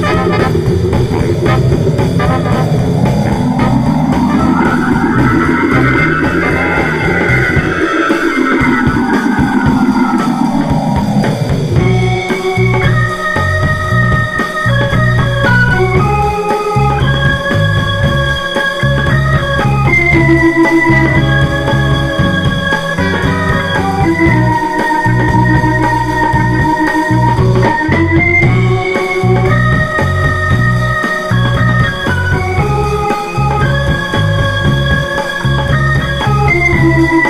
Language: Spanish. Thank thank you